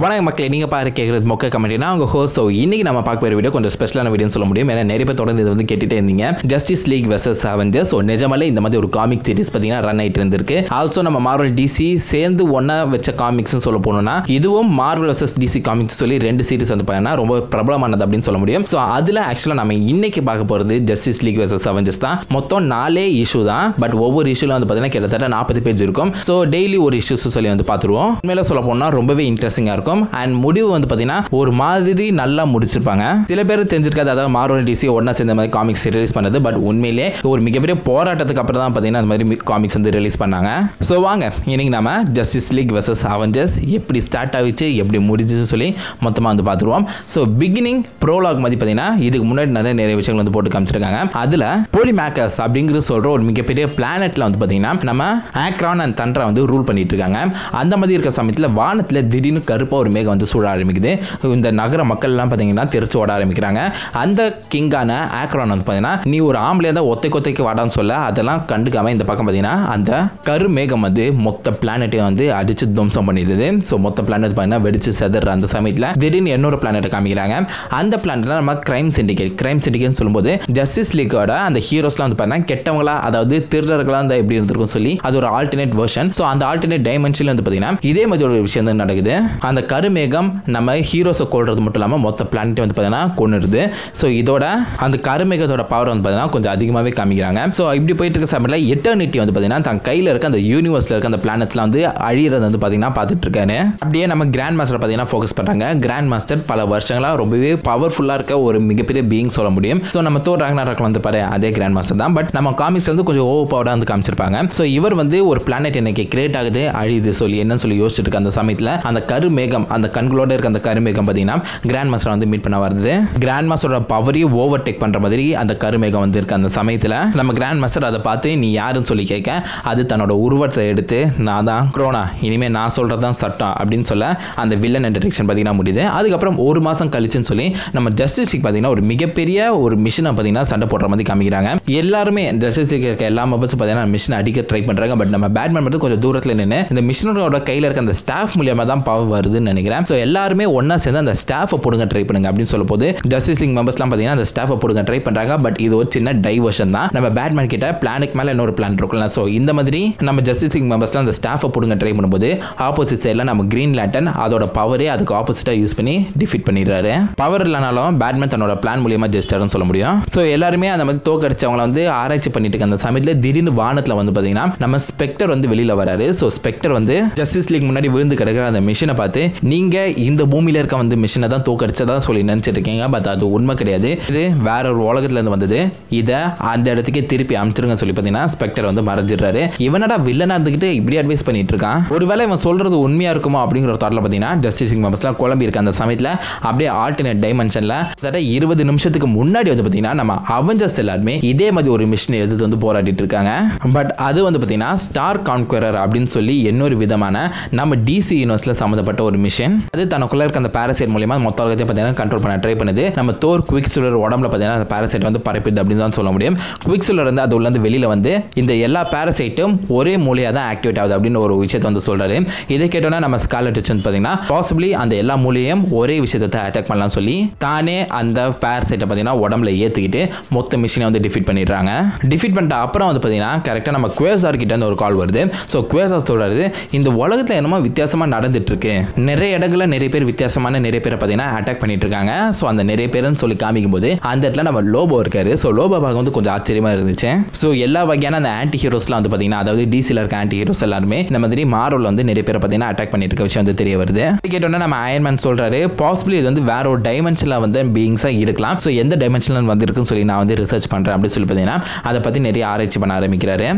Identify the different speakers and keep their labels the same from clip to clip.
Speaker 1: வணக்கம் மக்களே நீங்கள் பாரு கேட்குறது மொக்க கமெண்ட்னா அவங்க ஹோஸ்ட் ஸோ இன்றைக்கி நம்ம பார்க்க போகிற வீடியோ கொஞ்சம் ஸ்பெஷலான வீடியோன்னு சொல்ல முடியும். ஏன்னா நிறைய பேர் தொடர்ந்து இது வந்து கேட்டுகிட்டே இருந்தீங்க. Justice League versus Avengers so நிஜமாலே இந்த மாதிரி ஒரு காமிக் சீரிஸ் பார்த்தீங்கன்னா ரன் ஆகிட்டு இருந்திருக்கு. ஆல்சோ நம்ம மார்வல் டிசி சேர்ந்து ஒன்றா வச்ச காமிக்ஸ்னு சொல்ல போனோம்னா இதுவும் மார்வல் வெர்சஸ் டிசி காமிக்ஸ் சொல்லி ரெண்டு சீரிஸ் வந்து பார்த்தீங்கன்னா ரொம்ப பிரபலமானது அப்படின்னு சொல்ல முடியும். ஸோ அதில் ஆக்சுவலாக நம்ம இன்னைக்கு பார்க்க போகிறது ஜஸ்டிஸ் லீக் வெர்சஸ் அவெஞ்சர்ஸ் தான். மொத்தம் நாலே இஷ்யூ தான். பட் ஒவ்வொரு இஷ்யூல வந்து பார்த்தீங்கன்னா கிட்டத்தட்ட நாற்பது பேஜ் இருக்கும். ஸோ டெய்லி ஒரு இஷ்யூஸ் சொல்லி வந்து பார்த்துருவோம். மேலே சொல்ல போனால் ரொம்பவே இன்ட்ரெஸ்டிங்காக இருக்கும். அண்ட் முடிவு வந்து பார்த்தீங்கன்னா ஒரு மாதிரி நல்லா முடிச்சிருப்பாங்க. சில பேர் தெரிஞ்சிருக்காது அதாவது மார்வல் டிசி ஒன்னா சேர்ந்த மாதிரி காமிக்ஸ் ரிலீஸ் பண்ணது. பட் உண்மையிலே ஒரு மிகப்பெரிய போராட்டத்துக்கு அப்புறம் தான் பார்த்தீங்கன்னா அந்த மாதிரி காமிக்ஸ் வந்து ரிலீஸ் பண்ணாங்க. ஸோ வாங்க இன்னைக்கு நம்ம ஜஸ்டிஸ் லீக் வெர்சஸ் அவெஞ்சர்ஸ் எப்படி ஸ்டார்ட் ஆகிச்சு எப்படி முடிஞ்சுன்னு சொல்லி மொத்தமாக வந்து பார்த்துருவோம் ஸோ பிகினிங் ப்ரோலாக் மாதிரி பார்த்தீங்கன்னா இதுக்கு முன்னாடி நிறைய நிறைய விஷயங்கள் வந்து போட்டு காமிச்சிருக்காங்க. அதில் போலி மேக்கர்ஸ் அப்படிங்கிற சொல்கிற ஒரு மிகப்பெரிய பிளானெட்டில் வந்து பார்த்தீங்கன்னா நம்ம ஆக்ரான் அண்ட் தண்டரா வந்து ரூல் பண்ணிட்டு இருக்காங்க. அந்த மாதிரி இருக்க சமயத்தில் வானத்தில் திடீர்னு கருப்பாக ஒரு மேகம் வந்து சூழ ஆரம்பிக்குது. இந்த நகர மக்கள்லாம் பார்த்தீங்கன்னா தெரிச்சு ஓட ஆரம்பிக்கிறாங்க. அந்த கிங்கான ஆக்ரான் வந்து பார்த்தீங்கன்னா நீ ஒரு ஆம்பளையாக தான் ஒத்தை கொத்தைக்கு வாடான்னு சொல்ல. அதெல்லாம் கண்டுக்காம இந்த பக்கம் பார்த்தீங்கன்னா அந்த கரு மேகம் வந்து மொத்த பிளானெட்டையும் வந்து அடிச்சு துவம்சம் பண்ணிடுது. ஸோ மொத்த பிளானட் பார்த்தீங்கன்னா வெடிச்சு செதற அந்த சமயத்தில் திடீர்னு இன்னொரு பிளானெட்டை காமிக்கிறாங்க. அந்த பிளானெட்ல நம்ம கிரைம் சிண்டிகேட் கிரைம் சிண்டிகேட் சொல்லும்போது ஜஸ்டிஸ் லீக்கோட அந்த ஹீரோஸ்லாம் வந்து பார்த்தீங்கன்னா கெட்டவங்களா அதாவது திருடர்களா இருந்தால் எப்படி இருந்திருக்கும் சொல்லி அது ஒரு ஆல்டர்னேட் வெர்ஷன் ஸோ அந்த ஆல்டர்னேட் டைமென்ஷன்ல வந்து பார்த்தீங்கன்னா இதே மாதிரி ஒரு விஷயம் தான் நடக்குது. அந்த கருமேகம் நம்ம ஹீரோஸை கொள்றது மட்டும் இல்லாமல் மொத்த பிளானட்டை வந்து பார்த்தீங்கன்னா கொண்டுருது ஸோ இதோட அந்த கருமேகத்தோட பவர் வந்து பார்த்தீங்கன்னா கொஞ்சம் அதிகமாகவே காமிக்கிறாங்க. ஸோ இப்படி போயிட்டு இருக்க சமயத்தில் எட்டர்னிட்டி வந்து பார்த்தீங்கன்னா தன் கையில் இருக்க அந்த யூனிவர்ஸில் இருக்க அந்த பிளானட்ஸ்லாம் வந்து அழியிறது வந்து பார்த்தீங்கன்னா பார்த்துட்டு இருக்காரு. அப்படியே நம்ம கிராண்ட் மாஸ்டர் பார்த்தீங்கன்னா ஃபோக்கஸ் பண்ணுறாங்க கிராண்ட் மாஸ்டர் பல வருஷங்களாக ரொம்பவே பவர்ஃபுல்லாக இருக்க ஒரு மிகப்பெரிய பீயிங் சொல்ல முடியும். ஸோ நம்ம தோர் ராக்னாரக் வந்து பாரு அதே கிராண்ட் மாஸ்டர் தான். பட் நம்ம காமிக்ஸ் வந்து கொஞ்சம் ஓவர் பவராக வந்து காமிச்சிருப்பாங்க. ஸோ இவர் வந்து ஒரு பிளானட் எனக்கு கிரியேட் ஆகுது அழியுது சொல்லி என்னன்னு சொல்லி யோசிச்சுட்டு இருக்க அந்த சமயத்தில் அந்த கருமேகம் அந்த கண்களோட இருக்க அந்த கருமேகம் பார்த்தீங்கன்னா கிராண்ட் மாஸ்டர் வந்து மீட் பண்ண வருது கிராண்ட் மாஸ்டரோட பவரையும் ஓவர் டேக் பண்ணுற மாதிரி அந்த கருமேகம் வந்து இருக்கு அந்த சமயத்தில். நம்ம கிராண்ட் மாஸ்டர் அதை பார்த்து நீ யாருன்னு சொல்லி கேட்க அது தன்னோட உருவத்தை எடுத்து நான் தான் குரோனா இனிமேல் நான் சொல்கிறது தான் சட்டம் அப்படின்னு சொல்ல அந்த வில்லன் இன்ட்ரடக்ஷன் பார்த்தீங்கன்னா முடியுது. அதுக்கப்புறம் ஒரு மாதம் கழிச்சுன்னு சொல்லி நம்ம ஜஸ்டிஸ் லீக் பார்த்தீங்கன்னா ஒரு மிகப்பெரிய ஒரு மிஷினை பார்த்தீங்கன்னா சண்டை போடுற மாதிரி காமிக்கிறாங்க. எல்லாருமே ஜஸ்டிஸ் லீக் இருக்க எல்லா மெம்பர்ஸ் பார்த்தீங்கன்னா மிஷினை அடிக்க ட்ரை பண்ணுறாங்க பட் நம்ம பேட்மேன் மட்டும் கொஞ்சம் தூரத்தில் நின்று இந்த மிஷினோட கையில் இருக்க அந்த ஸ்டாஃப் மூலியமாக தான் பவர் வருது. வருதுன்னு நினைக்கிறேன். ஸோ எல்லாருமே ஒன்றா சேர்ந்து அந்த ஸ்டாஃபை போடுங்க ட்ரை பண்ணுங்க அப்படின்னு சொல்ல போது ஜஸ்டிஸ் லிங் மெம்பர்ஸ்லாம் பார்த்தீங்கன்னா அந்த ஸ்டாஃபை போடுங்க ட்ரை பண்ணுறாங்க பட் இது ஒரு சின்ன டைவர்ஷன் தான். நம்ம பேட்மேன் கிட்ட பிளானுக்கு மேலே இன்னொரு பிளான் இருக்கும்ல. ஸோ இந்த மாதிரி நம்ம ஜஸ்டிஸ் லிங் மெம்பர்ஸ்லாம் அந்த ஸ்டாஃபை போடுங்க ட்ரை பண்ணும்போது ஆப்போசிட் சைடில் நம்ம கிரீன் லேட்டன் அதோட பவரே அதுக்கு ஆப்போசிட்டாக யூஸ் பண்ணி டிஃபிட் பண்ணிடுறாரு. பவர் இல்லைனாலும் பேட்மேன் தன்னோட பிளான் மூலியமாக ஜெஸ்டர்னு சொல்ல முடியும். ஸோ எல்லாருமே அந்த மாதிரி தோக்கடிச்சவங்கள வந்து ஆராய்ச்சி பண்ணிட்டு இருக்க அந்த சமயத்தில் திடீர்னு வானத்தில் வந்து பார்த்தீங்கன்னா நம்ம ஸ்பெக்டர் வந்து வெளியில் வராரு. ஸோ ஸ்பெக்டர் வந்து ஜஸ்டிஸ் லீக் முன்னாடி விழுந்து கிடக்கிற அந்த மிஷினை பார்த்து நீங்கள் இந்த பூமியில் இருக்க வந்து மிஷினை தான் தோக்கடிச்சதா சொல்லி நினச்சிட்டு இருக்கீங்க பட் அது உண்மை கிடையாது. இது வேற ஒரு உலகத்துலேருந்து வந்தது. இதை அந்த இடத்துக்கே திருப்பி அமைச்சிருங்க சொல்லி பார்த்தீங்கன்னா ஸ்பெக்டர் வந்து மறைஞ்சிடுறாரு. இவனடா வில்லனா இருந்துக்கிட்டு இப்படி அட்வைஸ் பண்ணிட்டு இருக்கான் ஒருவேளை இவன் சொல்றது உண்மையா இருக்குமோ அப்படிங்கிற ஒரு தாட்டில் பார்த்தீங்கன்னா ஜஸ்டிஸ் சிங் மெம்பர்ஸ்லாம் குழம்பி இருக்க அந்த சமயத்தில் அப்படியே ஆல்டர்னேட் டைமென்ஷனில் கிட்டத்தட்ட இருபது நிமிஷத்துக்கு முன்னாடி வந்து பார்த்தீங்கன்னா நம்ம அவெஞ்சர்ஸ் எல்லாருமே இதே மாதிரி ஒரு மிஷினை எதிர்த்து வந்து போராடிட்டு இருக்காங்க. பட் அது வந்து பார்த்தீங்கன்னா ஸ்டார் கான்குவரர் அப்படின்னு சொல்லி இன்னொரு விதமான நம்ம டிசி யூனிவர்ஸில் சம்மந்தப்பட்ட ஒரு மிஷின் அது தனக்குள்ள இருக்க அந்த பாரசைட் மூலியமா மொத்த உலகத்தையும் பார்த்தீங்கன்னா கண்ட்ரோல் பண்ண ட்ரை பண்ணுது. நம்ம தோர் குவிக் சிலர் உடம்புல பார்த்தீங்கன்னா அந்த பாரசைட் வந்து பரப்பிடுது அப்படின்னு தான் சொல்ல முடியும். குவிக் சிலர் வந்து அது உள்ள வெளியில் வந்து இந்த எல்லா பாரசைட்டும் ஒரே மூலையாக தான் ஆக்டிவேட் ஆகுது அப்படின்னு ஒரு விஷயத்தை வந்து சொல்கிறாரு இதை கேட்டோன்னா நம்ம ஸ்காலட் வந்து பார்த்தீங்கன்னா பாசிபிளி அந்த எல்லா மூலையும் ஒரே விஷயத்தை அட்டாக் பண்ணலாம் சொல்லி தானே அந்த பாரசைட்டை பார்த்தீங்கன்னா உடம்புல ஏற்றுக்கிட்டு மொத்த மிஷினை வந்து டிஃபீட் பண்ணிடுறாங்க. டிஃபீட் பண்ணிட்ட அப்புறம் வந்து பார்த்தீங்கன்னா கரெக்டாக நம்ம குவேசார் கிட்ட ஒரு கால் வருது. ஸோ குவேசார் சொல்கிறது இந்த உலகத்தில் என்னமோ வித்தியாசமாக நடந்துட்டு இருக்கு. நிறைய இடங்களில் நிறைய பேர் வித்தியாசமான நிறைய பேரை பார்த்தீங்கன்னா அட்டாக் பண்ணிட்டு இருக்காங்க ஸோ அந்த நிறைய பேருன்னு சொல்லி காமிக்கும் போது அந்த இடத்துல நம்ம லோபோ இருக்காரு. ஸோ லோபோ பார்க்க வந்து கொஞ்சம் ஆச்சரியமா இருந்துச்சு. ஸோ எல்லா வகையான அந்த ஆன்டி ஹீரோஸ்லாம் வந்து பார்த்தீங்கன்னா அதாவது டிசியில் இருக்க ஆன்டி ஹீரோஸ் எல்லாருமே இந்த மாதிரி மாரோல் வந்து நிறைய பேரை பார்த்தீங்கன்னா அட்டாக் பண்ணிட்டு இருக்க விஷயம் வந்து தெரிய வருது. இது கேட்டோன்னா நம்ம அயன்மேன் சொல்றாரு பாசிபிளி இது வந்து வேற ஒரு டைமென்ஷனில் வந்து பீயிங்ஸாக இருக்கலாம். ஸோ எந்த டைமென்ஷனில் வந்திருக்குன்னு சொல்லி நான் வந்து ரிசர்ச் பண்ணுறேன் அப்படின்னு சொல்லி பார்த்தீங்கன்னா அதை பற்றி நிறைய ஆராய்ச்சி பண்ண ஆரம்பிக்கிறாரு.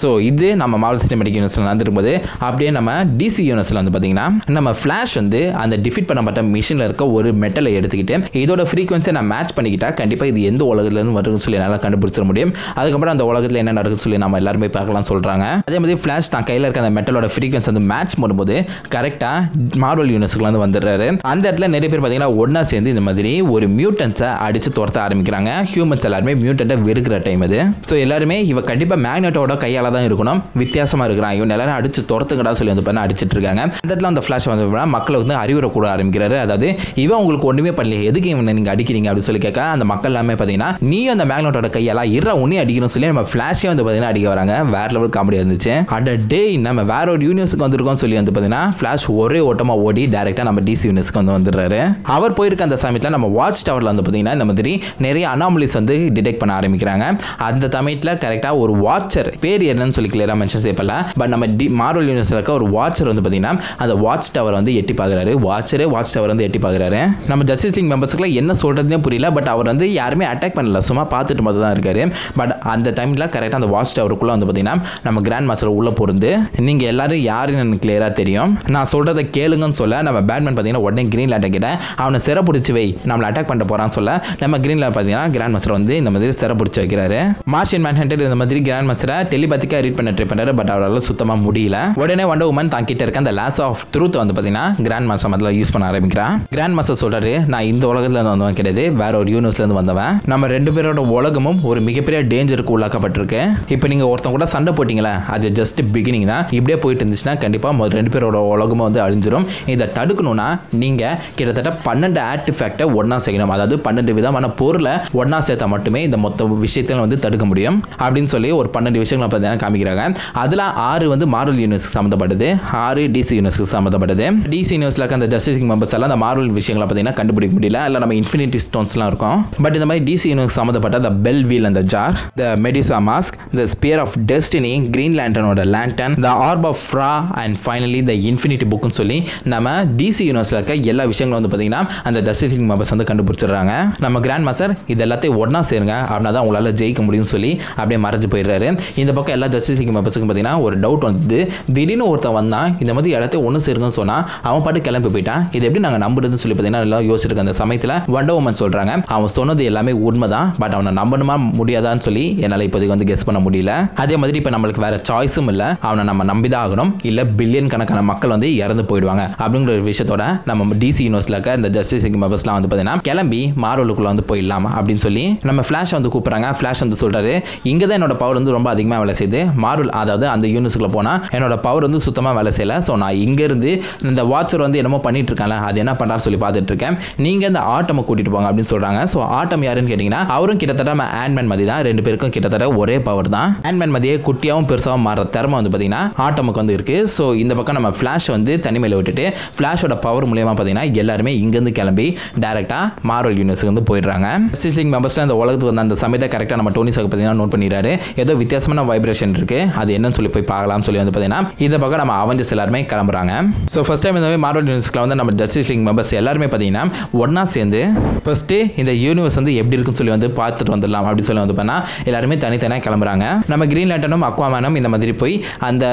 Speaker 1: ஸோ இது நம்ம மாவல் சினிமெட்டிக் யூனிவர்ஸில் நடந்துருக்கும்போது அப்படியே நம்ம டிசி யூனிவர்ஸில் வந்து பார்த்தீங்கன்னா நம்ம ஃப்ளாஷ் வந்து அந்த டிஃபிட் பண்ணப்பட்ட மிஷினில் இருக்க ஒரு மெட்டலை எடுத்துக்கிட்டு இதோட ஃப்ரீக்வன்சியை நான் மேட்ச் பண்ணிக்கிட்டா கண்டிப்பாக இது எந்த உலகத்துலேருந்து வருதுன்னு சொல்லி என்னால் கண்டுபிடிச்சிட முடியும். அதுக்கப்புறம் அந்த உலகத்தில் என்ன நடக்குதுன்னு சொல்லி நம்ம எல்லாருமே பார்க்கலாம் சொல்கிறாங்க அதே மாதிரி ஃப்ளாஷ் தான் கையில் இருக்க அந்த மெட்டலோட ஃப்ரீக்வன்சி வந்து மேட்ச் பண்ணும்போது கரெக்டாக மார்வல் யூனிவர்ஸ்க்குலாம் வந்து வந்துடுறாரு. அந்த இடத்துல நிறைய பேர் பார்த்தீங்கன்னா ஒன்றா சேர்ந்து இந்த மாதிரி ஒரு மியூட்டன்ஸை அடித்து துரத்த ஆரம்பிக்கிறாங்க. ஹியூமன்ஸ் எல்லாருமே மியூட்டண்ட்டை வெறுக்கிற டைம் அது. ஸோ எல்லாருமே இவ கண்டிப்பாக மேக்னெட்டோட கையால் தான் இருக்கணும். வித்தியாசமாக இருக்கிறான். இவன் எல்லாரும் அடிச்சு துரத்துங்கடா சொல்லி வந்து பண்ண அடிச்சிட்டு இருக்காங்க. அந்த இடத்துல அந்த ஃப்ளாஷ் வந்து பண்ணா மக்களை வந்து அறிவுரை கூட ஆரம்பிக்கிறாரு. அதாவது இவன் உங்களுக்கு ஒன்றுமே பண்ணல எதுக்கு இவனை நீங்கள் அடிக்கிறீங்க அப்படின்னு சொல்லி கேட்க அந்த மக்கள் எல்லாமே பார்த்தீங்கன்னா நீயும் அந்த மேக்னோட்டோட கையெல்லாம் இற உன்னே அடிக்கணும்னு சொல்லி நம்ம ஃப்ளாஷே வந்து பார்த்தீங்கன்னா அடிக்க வராங்க. வேற லெவல் காமெடி இருந்துச்சு அட டே நம்ம வேற ஒரு யூனிவர்ஸுக்கு வந்திருக்கோம் சொல்லி வந்து பார்த்தீங்கன்னா ஃப்ளாஷ் ஒரே ஓட்டமாக ஓடி டேரெக்டாக நம்ம டிசி யூனிவர்ஸ்க்கு வந்து வந்துடுறாரு. அவர் போயிருக்க அந்த சமயத்தில் நம்ம வாட்ச் டவரில் வந்து பார்த்தீங்கன்னா இந்த மாதிரி நிறைய அனாமலிஸ் வந்து டிடெக்ட் பண்ண ஆரம்பிக்கிறாங்க. அந்த சமயத்தில் கரெக்டாக ஒரு வாட்சர் பேர் என்னன்னு சொல்லி கிளியராக மென்ஷன் செய்யப்படல. பட் நம்ம டி மார்வல் யூனிவர்ஸில் இருக்க ஒரு வாட்சர் வந்து பார்த்தீங்கன்னா அந்த வாட்ச் டவர் வந்து வந்து எட்டி பார்க்குறாரு. வாட்சரே வாட்ச் டவர் வந்து எட்டி பார்க்குறாரு. நம்ம ஜஸ்டிஸ் லீக் மெம்பர்ஸ்க்குலாம் என்ன சொல்கிறதுனே புரியல பட் அவர் வந்து யாருமே அட்டாக் பண்ணல. சும்மா பார்த்துட்டு மட்டும் தான் இருக்காரு. பட் அந்த டைமில் கரெக்டாக அந்த வாட்ச் டவருக்குள்ளே வந்து பார்த்தீங்கன்னா நம்ம கிராண்ட் மாஸ்டர் உள்ளே பொருந்து. நீங்கள் எல்லாரும் யாருன்னு எனக்கு கிளியராக தெரியும். நான் சொல்கிறத கேளுங்கன்னு சொல்ல நம்ம பேட்மேன் பார்த்தீங்கன்னா உடனே கிரீன் லேண்டர் கிட்ட அவனை சிறை பிடிச்சி வை. நம்மளை அட்டாக் பண்ண போகிறான்னு சொல்ல. நம்ம கிரீன் லேண்ட் பார்த்தீங்கன்னா கிராண்ட் மாஸ்டர் வந்து இந்த மாதிரி சிறை பிடிச்சி வைக்கிறாரு. மார்ஷியன் மேன் ஹண்டர் இந்த மாதிரி கிராண்ட் மாஸ்டரை டெலிபதிக்காக ரீட் பண்ண ட்ரை பண்ணுறாரு பட் அவரால் சுத்தமாக முடியல. உடனே வண்ட உமன் தான் கிட்ட இருக்க அந்த லாஸ் ஆஃப் ட்ரூத் வந்து பார்த்தீங்கன்னா கிராண்ட் மாஸ்டர் முதல்ல யூஸ் பண்ண ஆரம்பிக்கிறான். கிராண்ட் மாஸ்டர் சொல்றாரு நான் இந்த உலகத்துல வந்தவன் கிடையாது வேற ஒரு யூனிவர்ஸ்ல இருந்து வந்தவன். நம்ம ரெண்டு பேரோட உலகமும் ஒரு மிகப்பெரிய டேஞ்சருக்கு உள்ளாக்கப்பட்டிருக்கு. இப்போ நீங்க ஒருத்தன் கூட சண்டை போட்டீங்களா? அது ஜஸ்ட் பிகினிங் தான். இப்படியே போயிட்டு இருந்துச்சுன்னா கண்டிப்பாக மொத ரெண்டு பேரோட உலகமும் வந்து அழிஞ்சிரும். இதை தடுக்கணும்னா நீங்கள் கிட்டத்தட்ட பன்னெண்டு ஆர்டிஃபேக்டை ஒன்றா செய்யணும். அதாவது பன்னெண்டு விதமான பொருளை ஒன்றா சேர்த்தா மட்டுமே இந்த மொத்த விஷயத்தை வந்து தடுக்க முடியும். அப்படின்னு சொல்லி ஒரு பன்னெண்டு விஷயங்களை பார்த்தீங்கன்னா காமிக்கிறாங்க. அதில் ஆறு வந்து மாரல் யூனிவர்ஸ்க்கு சம்மந்தப்பட்டது. ஆறு டிசி யூனிவர்ஸ்க்கு சம்மந்தப்பட்டது. டிசி யூனிவர்ஸில் இருக்க அந்த ஜஸ்டிஸ் மெம்பர்ஸ் எல்லாம் அந்த மார்வல் விஷயங்களை பார்த்தீங்கன்னா கண்டுபிடிக்க முடியல. இல்லை நம்ம இன்ஃபினிட்டி ஸ்டோன்ஸ்லாம் இருக்கும். பட் இந்த மாதிரி டிசி யூனிவர்ஸ் சம்மந்தப்பட்ட அந்த பெல் வீல் அந்த jar the Medusa mask the Spear of Destiny Green லேண்டனோட lantern the orb of Ra and finally the Infinity புக்குன்னு சொல்லி நம்ம டிசி யூனிவர்ஸில் இருக்க எல்லா விஷயங்களும் வந்து பார்த்தீங்கன்னா அந்த ஜஸ்டிஸ் மெம்பர்ஸ் வந்து கண்டுபிடிச்சிடுறாங்க. நம்ம கிராண்ட் மாஸ்டர் இது எல்லாத்தையும் ஒன்றா சேருங்க. அப்படின்னா தான் உங்களால் ஜெயிக்க முடியும்னு சொல்லி அப்படியே மறைஞ்சு போயிடுறாரு. இந்த பக்கம் எல்லா ஜஸ்டிஸ் லீக் மெம்பர்ஸுக்கும் பார்த்தீங்கன்னா ஒரு டவுட் வந்து திடீர்னு ஒருத்தன் வந்தான். இந்த மாதிரி எல்லாத்தையும் ஒன்று சேருங்கன்னு சொன்னால் அவன் பாட்டு கிளம்பி போயிட்டான். இது எப்படி நாங்கள் நம்புறதுன்னு சொல்லி பார்த்தீங்கன்னா நல்லா யோசிச்சிருக்க அந்த சமயத்தில் வண்டர் உமன் சொல்கிறாங்க அவன் சொன்னது எல்லாமே உண்மை தான் பட் அவனை நம்பணுமா முடியாதான்னு சொல்லி என்னால் இப்போதைக்கு வந்து கெஸ் பண்ண முடியல. அதே மாதிரி இப்போ நம்மளுக்கு வேற சாய்ஸும் இல்லை. அவனை நம்ம நம்பி தான் ஆகணும். இல்லை பில்லியன் கணக்கான மக்கள் வந்து இறந்து போயிடுவாங்க. அப்படிங்கிற ஒரு விஷயத்தோட நம்ம டிசி யூனிவர்ஸில் இருக்க இந்த ஜஸ்டிஸ் லீக் மெம்பர்ஸ்லாம் வந்து பார்த்தீங்கன்னா கிளம்பி மார்வலுக்குள்ள வந்து போயிடலாம் அப்படின்னு சொல்லி நம்ம ஃப்ளாஷ் வந்து கூப்பிட்றாங்க. ஃப்ளாஷ் வந்து சொல்கிறாரு இங்கே தான் என்னோட பவர் வந்து ரொம்ப அதிகமாக வேலை செய்யுது. மார்வல் அதாவது அந்த யூனிவர்ஸுக்குள்ள போனால் என்னோட பவர் வந்து சுத்தமாக வேலை செய்யலை. ஸோ நான் இங்கேருந்து இந்த வாட்சர் வந்து என்னமோ பண்ணிட்டு இருக்காங்க அது என்ன பண்ணுறாரு சொல்லி பார்த்துட்டு இருக்கேன் நீங்கள் இந்த ஆட்டமை கூட்டிகிட்டு போங்க அப்படின்னு சொல்கிறாங்க ஸோ ஆட்டம் யாருன்னு கேட்டிங்கன்னா அவரும் கிட்டத்தட்ட நம்ம ஆண்ட்மேன் மதி தான். ரெண்டு பேருக்கும் கிட்டத்தட்ட ஒரே பவர் தான். ஆண்ட்மேன் மதியே குட்டியாகவும் பெருசாகவும் மாற திறமை வந்து பார்த்தீங்கன்னா ஆட்டமுக்கு வந்து இருக்குது ஸோ இந்த பக்கம் நம்ம ஃப்ளாஷ் வந்து தனிமையில் விட்டுட்டு ஃப்ளாஷோட பவர் மூலியமாக பார்த்தீங்கன்னா எல்லாருமே இங்கேருந்து கிளம்பி டேரெக்டாக மார்வல் யூனிவர்ஸுக்கு வந்து போயிடுறாங்க. சிஸ்லிங் மெம்பர்ஸில் அந்த உலகத்துக்கு வந்து அந்த சமயத்தை கரெக்டாக நம்ம டோனி சாக்கு பார்த்தீங்கன்னா நோட் பண்ணிடுறாரு. ஏதோ வித்தியாசமான வைப்ரேஷன் இருக்குது அது என்னன்னு சொல்லி போய் பார்க்கலாம்னு சொல்லி வந்து பார்த்தீங்கன்னா இந்த பக்கம் நம்ம அவஞ்சஸ் எல்லாருமே கிளம்புறாங்க. ஸோ ஃபஸ்ட் டைம் இந்த மாதிரி மார்வல் யூனிவர்ஸ்ல வந்து நம்ம ஜஸ்டிஸ் லீக் மெம்பர்ஸ் எல்லாருமே பார்த்தீங்கன்னா ஒன்றா சேர்ந்து ஃபஸ்ட்டு இந்த யூனிவர்ஸ் வந்து எப்படி இருக்குன்னு சொல்லி வந்து பார்த்துட்டு வந்துடலாம் அப்படின்னு சொல்லி வந்து பண்ணால் எல்லாருமே தனித்தனியாக கிளம்புறாங்க. நம்ம கிரீன் லேண்டனும் அக்வாமேனும் இந்த மாதிரி போய் அந்த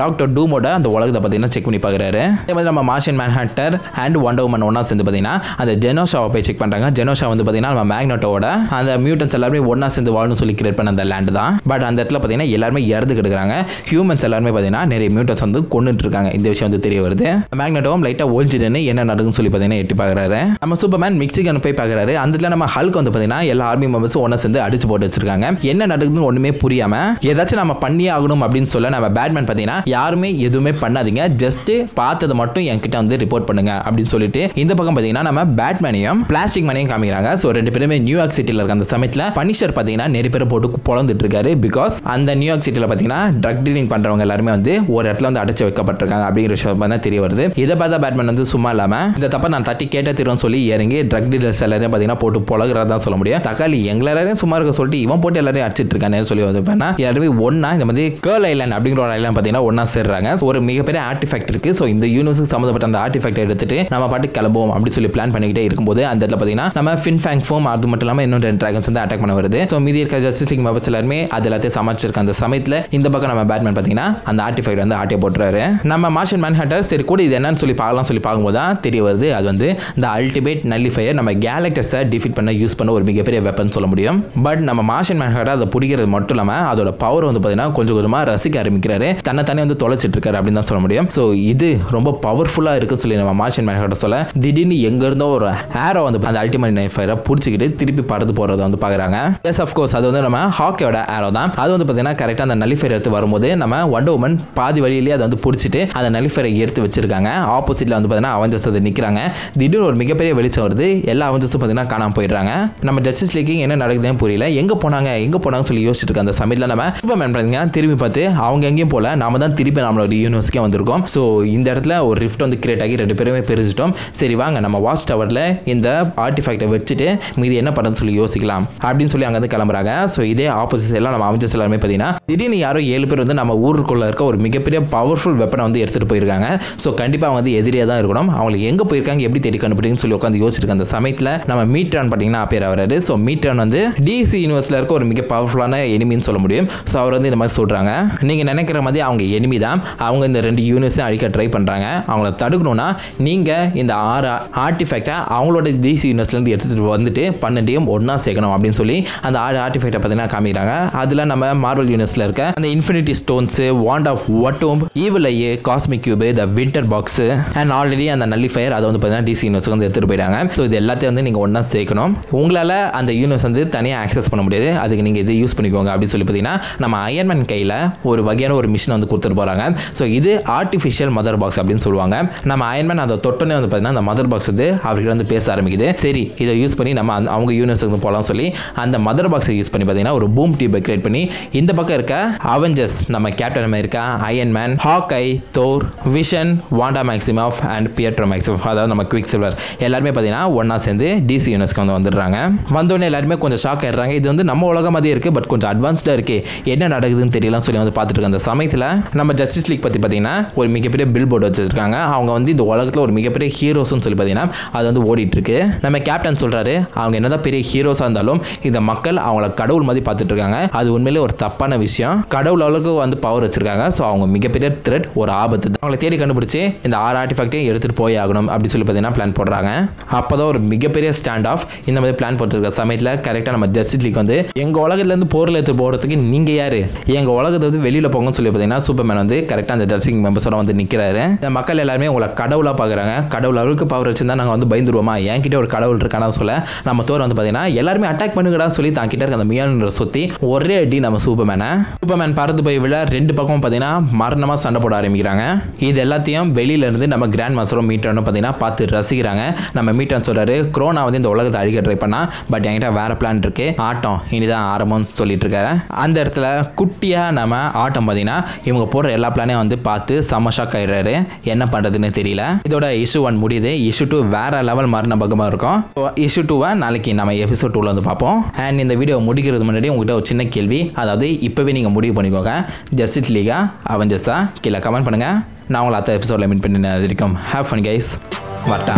Speaker 1: டாக்டர் டூமோட அந்த உலகத்தை பார்த்தீங்கன்னா செக் பண்ணி பார்க்குறாரு. அதே மாதிரி நம்ம Martian Manhunter and Wonder Woman ஒன்றா சேர்ந்து பார்த்தீங்கன்னா அந்த ஜெனோஷாவை போய் செக் பண்ணுறாங்க ஜெனோஷா வந்து பார்த்தீங்கன்னா நம்ம மேக்னட்டோட அந்த மியூட்டன்ஸ் எல்லாருமே ஒன்றா சேர்ந்து வாழணும் சொல்லி கிரியேட் பண்ண அந்த லேண்ட் தான். பட் அந்த இடத்துல பார்த்தீங்கன்னா எல்லாருமே இறந்து கிடக்குறாங்க. ஹியூமன்ஸ் எல்லாருமே பார்த்தீங்கன்னா நிறைய மியூட்டன்ஸ் வந்து கொண்டுட்டு இருக்காங்க. இந்த விஷயம் வந்து தெரிய வருது. மேக்னட்டோவும் லைட்டாக ஒழிஞ்சிட்டுன்னு என்ன நடக்குன்னு சொல்லி பார்த்தீங்கன்னா எட்டி பார்க்குறாரு. நம்ம சூப்பர்மேன் மிக்சிகன் போய் பார்க்குறாரு. அந்த இடத்துல நம்ம ஹல்க் வந்து பார்த்தீங்கன்னா எல்லா ஆர்மி மெம்பர்ஸ் ஒன்றா சேர்ந்து அடிச்சு போட்டு வச்சிருக்காங்க. என்ன நடக்குதுன்னு ஒன்றுமே புரியாம ஏதாச்சும் நம்ம பண்ணியே ஆகணும் அப்படின்னு சொல்ல நம்ம பேட்மேன் பார்த்தீங்கன்னா யாருமே எதுவுமே பண்ணாதீங்க. ஜஸ்ட் பார்த்ததை மட்டும் என்கிட்ட வந்து ரிப்போர்ட் பண்ணுங்க அப்படின்னு சொல்லிட்டு இந்த பக்கம் பார்த்தீங்கன்னா நம்ம பேட்மேனையும் பிளாஸ்டிக் மேனையும் காமிக்கிறாங்க. ஸோ ரெண்டு பேருமே நியூயார்க் சிட்டியில் இருக்க அந்த சமயத்தில் பனிஷர் பார்த்தீங்கன்னா நிறைய பேர் போட்டு பொழந்துட்டு இருக்காரு. பிகாஸ் அந்த நியூயார்க் சிட்டியில் பார்த்தீங்கன்னா ட்ரக் டீலிங் பண்ணுறவங்க எல்லாருமே வந்து ஒரு இடத்துல வந்து அடைச்சு வைக்கப்பட்டிருக்காங்க அப்படிங்கிற விஷயம் தான் தெரிய வருது. இதை பார்த்தா பேட்மேன் வந்து சும்மா இல்லாமல் இந்த தப்பை நான் தட்டி கேட்ட தீரும் சொல்லி இறங்கி ட்ரக் டீலர்ஸ் எல்லாரையும் பார்த்தீங்கன்னா போட்டு புலகிறதா சொல்ல முடியும். தக்காளி எங்களை எல்லாரையும் சும்மா இருக்க சொல்லிட்டு இவன் போட்டு எல்லாரையும் அடிச்சிட்டு இருக்கானே சொல்லி வந்து எல்லாருமே ஒன்னா இந்த மாதிரி கேர்ள் ஐலாண்ட் அப்படிங்கிற ஒரு ஐலாண்ட் பார்த்தீங்கன்னா ஒன்னா சேர்றாங்க. ஒரு மிகப்பெரிய ஆர்டிஃபேக்ட் இருக்கு. ஸோ இந்த யூனிவர்ஸுக்கு சம்மந்தப்பட்ட அந்த ஆர்டிஃபேக்ட் எடுத்துட்டு நம்ம பாட்டு கிளம்புவோம் அப்படின்னு சொல்லி பிளான் பண்ணிக்கிட்டே இருக்கும்போது அந்த இடத்துல பார்த்தீங்கன்னா நம்ம ஃபின் ஃபேங் ஃபோம் அது மட்டும் இல்லாமல் இன்னும் ரெண்டு ட்ராகன்ஸ் வந்து அட்டாக் பண்ண வருது. ஸோ மீதி இருக்க ஜஸ்டிஸ் லீக் மெம்பர்ஸ் எல்லாருமே அது எல்லாத்தையும் சமாளிச்சிருக்க அந்த சமயத்தில் இந்த பக்கம் நம்ம பேட்மேன் பார்த்தீங்கன்னா அந்த ஆர்டிஃபைட் வந்து ஆட்டிய போட்டுறாரு. நம்ம மார்ஷன் மேன்ஹட்டர் சரி கூட இது என்னன்னு சொல்லி பார்க்கலாம் சொல்லி பார்க்கும்போது தான் தெரிய வருது. அது வந்து இந்த அல்டிமேட் நல்லிஃபையர் நம்ம கேலக்டஸை டிஃபீட் பண்ண யூஸ் பண்ண ஒரு மிகப்பெரிய வெப்பன் சொல்ல முடியும். பட் நம்ம மார்ஷன் மேன் அதை பிடிக்கிறது மட்டும் இல்லாமல் அதோட பவர் வந்து பார்த்தீங்கன்னா கொஞ்சம் கொஞ்சமாக ரசிக்க ஆரம்பிக்கிறாரு. தன்னை தானே வந்து தொலைச்சிட்டு இருக்காரு அப்படின்னு தான் சொல்ல முடியும். ஸோ இது ரொம்ப பவர்ஃபுல்லாக இருக்குன்னு சொல்லி நம்ம மார்ஷன் மேன் சொல்ல திடீர்னு எங்கேருந்தோ ஒரு ஹேரோ வந்து அந்த அல்டிமேட் நைஃபயரை பிடிச்சிக்கிட்டு திருப்பி பறந்து போகிறத வந்து பார்க்குறாங்க எஸ் அஃப்கோர்ஸ் அது வந்து நம்ம ஹாக்கியோட ஏரோ தான். அது வந்து பார்த்தீங்கன்னா கரெக்டாக அந்த நலிஃபையர் எடுத்து வரும்போது நம்ம வண்டர் உமன் பாதி வழியிலேயே அதை வந்து பிடிச்சிட்டு அந்த நலிஃபையரை எடுத்து வச்சிருக்காங்க. போயிடுறாங்க ஆப்போசிட்டில் வந்து பார்த்தீங்கன்னா அவஞ்சஸ் வந்து நிற்கிறாங்க திடீர்னு ஒரு மிகப்பெரிய வெளிச்சம் வருது. எல்லா அவஞ்சஸும் பார்த்தீங்கன்னா காணாமல் போயிடுறாங்க. நம்ம ஜஸ்டிஸ் லீக்கிங் என்ன நடக்குதுன்னு புரியல. எங்கே போனாங்க எங்கே போனாங்கன்னு சொல்லி யோசிச்சுட்டு இருக்க அந்த சமயத்தில் நம்ம சூப்பர்மேன் பார்த்தீங்கன்னா திரும்பி பார்த்து அவங்க எங்கேயும் போல நாம தான் திருப்பி நம்மளோட யூனிவர்ஸ்க்கே வந்திருக்கோம். ஸோ இந்த இடத்துல ஒரு ரிஃப்ட் வந்து கிரியேட் ஆகி ரெண்டு பேருமே பிரிச்சிட்டோம் சரி வாங்க. நம்ம வாட்ச் டவரில் இந்த ஆர்டிஃபேக்டை வச்சுட்டு மீதி என்ன பண்ணுறதுன்னு சொல்லி யோசிக்கலாம். அப்படின்னு சொல்லி அங்கேருந்து கிளம்புறாங்க. ஸோ இதே ஆப்போசிட் எல்லாம் நம்ம அமைச்சர்ஸ் எல்லாருமே பார்த்தீங்கன்னா திடீர்னு யாரோ ஏழு பேர் வந்து நம்ம ஊருக்குள்ளே இருக்க ஒரு மிகப்பெரிய பவர்ஃபுல் வெப்பனை வந்து எடுத்துகிட்டு போயிருக்காங்க. ஸோ கண்டிப்பாக அவங்க வந்து எதிரியாக தான் இருக்கணும். அவங்களுக்கு எங்கே போயிருக்காங்க எப்படி தேடி கண்டுபிடிக்குன்னு சொல்லி உட்காந்து யோசிச்சிருக்க அந்த சமயத்தில் நம்ம மீட்ரான் பார்த்தீங்கன்னா பேர் வராரு ஸோ மீட்ரான் வந்து டிசி யூனிவர்ஸில் இருக்க ஒரு மிக பவர்ஃபுல்லான எனிமின்னு சொல்ல முடியும். ஸோ அவர் வந்து இந்த மாதிரி சொல்கிறாங்க நீங்கள் நினைக்கிற மாதிரி அவங்க எனிமி தான். அவங்க இந்த ரெண்டு யூனிவர்ஸையும் அழிக்க ட்ரை பண்ணுறாங்க அவங்கள தடுக்கணும்னா நீங்கள் இந்த ஆறு ஆர்டிஃபேக்டை அவங்களோட டிசி யூனிவர்ஸ்லேருந்து எடுத்துகிட்டு வந்துட்டு பன்னெண்டையும் ஒன்றா சேர்க்கணும் அப்படின்னு சொல்லி அந்த ஆறு ஆர்டிஃபேக்டை பார்த்தீங்கன்னா காமிக்கிறாங்க. அதில் நம்ம மார்வல் யூனிவர்ஸில் இருக்க அந்த Infinity stones wand of Watoomb evil eye cosmic cube the winter box and already அந்த நல்லிஃபயர் அதை வந்து பார்த்தீங்கன்னா டிசி யூனிவர்ஸுக்கு வந்து எடுத்துகிட்டு போயிட்டாங்க. ஸோ இது எல்லாத்தையும் வந்து நீங்கள் ஒன்றா சேர்க்கணும். உங்களால் அந்த யூனிவர்ஸ் வந்து தனியாக ஆக்சஸ் பண்ண முடியாது. அதுக்கு நீங்கள் இது யூஸ் பண்ணிக்கோங்க அப்படின்னு சொல்லி பார்த்தீங்கன்னா நம்ம அயர்மேன் கையில் ஒரு வகையான ஒரு மிஷின் வந்து கொடுத்துட்டு போகிறாங்க ஸோ இது ஆர்டிஃபிஷியல் மதர் பாக்ஸ் அப்படின்னு சொல்லுவாங்க. நம்ம அயன்மேன் அதை தொட்டனே வந்து பார்த்தீங்கன்னா அந்த மதர் பாக்ஸ் வந்து அவர்கிட்ட வந்து பேச ஆரம்பிக்குது. சரி இதை யூஸ் பண்ணி நம்ம அவங்க யூனிவர்ஸுக்கு வந்து போகலாம் சொல்லி அந்த மதர் பாக்ஸை யூஸ் பண்ணி பார்த்தீங்கன்னா ஒரு பூம் டியூபை கிரியேட் பண்ணி இந்த பக்கம் இருக்க அவெஞ்சர்ஸ் நம்ம Captain America Iron Man Hawkeye Thor Vision Wanda of and Pietro Maximoff அதாவது நம்ம குவிக் சில்வர் எல்லாருமே பார்த்தீங்கன்னா ஒன்றா சேர்ந்து டிசி யூனிவர்ஸ்க்கு வந்து வந்துடுறாங்க. வந்தோடனே எல்லாருமே கொஞ்சம் ஷாக் ஆயிடுறாங்க. இது வந்து நம்ம உலகம் மாதிரியே இருக்குது பட் கொஞ்சம் அட்வான்ஸ்டாக இருக்குது என்ன நடக்குதுன்னு தெரியலன்னு சொல்லி வந்து பார்த்துட்டு இருக்க அந்த சமயத்தில் நம்ம ஜஸ்டிஸ் லீக் பற்றி பார்த்தீங்கன்னா ஒரு மிகப்பெரிய பில் போர்டு வச்சுருக்காங்க. அவங்க வந்து இந்த உலகத்தில் ஒரு மிகப்பெரிய ஹீரோஸ்னு சொல்லி பார்த்தீங்கன்னா அது வந்து ஓடிட்டுருக்கு நம்ம கேப்டன் சொல்கிறாரு அவங்க என்னதான் பெரிய ஹீரோஸாக இருந்தாலும் இந்த மக்கள் அவங்கள கடவுள் மாதிரி பார்த்துட்டு இருக்காங்க. அது உண்மையிலே ஒரு தப்பான விஷயம். கடவுள் அளவுக்கு வந்து பவர் வச்சுருக்காங்க. ஸோ அவங்க மிகப்பெரிய த்ரெட் ஒரு ஆபத்து தான். அவங்களை தேடி கண்டுபிடிச்சி இந்த ஆறு ஆர்டிஃபேக்டையும் எடுத்துட்டு போய் ஆகணும் அப்படி சொல்லி பார்த்தீங்கன்னா பிளான் போடுறாங்க. அப்போ தான் ஒரு மிகப்பெரிய ஸ்டாண்ட் ஆஃப் இந்த மாதிரி பிளான் போட்டுருக்க சமயத்தில் கரெக்டாக நம்ம ஜஸ்டிஸ் லீக் வந்து எங்கள் உலகத்துலேருந்து போரில் எடுத்து போகிறதுக்கு நீங்கள் யார்? எங்கள் உலகத்தை வந்து வெளியில் போங்கன்னு சொல்லி பார்த்தீங்கன்னா சூப்பர்மேன் வந்து கரெக்டாக அந்த ட்ரெஸ்ஸிங் மெம்பர்ஸோட வந்து நிற்கிறாரு இந்த மக்கள் எல்லாருமே உங்களை கடவுளாக பார்க்குறாங்க கடவுள் அளவுக்கு பவர் வச்சுருந்தா நாங்கள் வந்து பயந்துருவோமா? என்கிட்ட ஒரு கடவுள் இருக்கானா சொல்ல நம்ம தோர் வந்து பார்த்தீங்கன்னா எல்லாருமே அட்டாக் பண்ணுங்கடா சொல்லி தான் கிட்ட இருக்க அந்த மியான்ற சுற்றி ஒரே அடி நம்ம சூப்பர்மேனை சூப்பர்மேன் பறந்து போய் விழ ரெண்டு பக்கமும் பார்த்தீங்கன்னா மரணமாக சண்டை போட ஆரம்பிக்கிறாங்க. இது எல்லாத்தையும் வெளி இருந்து நம்ம கிராண்ட் மாஸ்டரும் மீட்டர்னு பார்த்தீங்கன்னா பார்த்து ரசிக்கிறாங்க. நம்ம மீட்டர்னு சொல்கிறாரு குரோனா வந்து இந்த உலகத்தை அழிக்க ட்ரை பண்ணா பட் என்கிட்ட வேறு பிளான் இருக்குது ஆட்டம். இனிதான் ஆரம்பம்னு சொல்லிட்டு இருக்காரு. அந்த இடத்துல குட்டியாக நம்ம ஆட்டம் பார்த்தீங்கன்னா இவங்க போடுற எல்லா பிளானையும் வந்து பார்த்து செம ஷாக் ஆயிடுறாரு. என்ன பண்ணுறதுன்னு தெரியல. இதோட இஷ்யூ ஒன் முடியுது. இஷ்யூ டூ வேற லெவல் மரண பக்கமா இருக்கும். இஷ்யூ டூவை நாளைக்கு நம்ம எபிசோட் டூவில் வந்து பார்ப்போம். அண்ட் இந்த வீடியோ முடிக்கிறது முன்னாடி உங்கள்கிட்ட ஒரு சின்ன கேள்வி. அதாவது இப்போவே நீங்கள் முடிவு பண்ணிக்கோங்க. ஜஸ்டிஸ் லீகா அவஞ்சஸா கீழே கமெண்ட் பண்ணுங்கள் நான் உங்களை அடுத்த எபிசோடில் மீட் பண்ணி வரைக்கும் ஹேவ் ஃபன் கைஸ் வரட்டா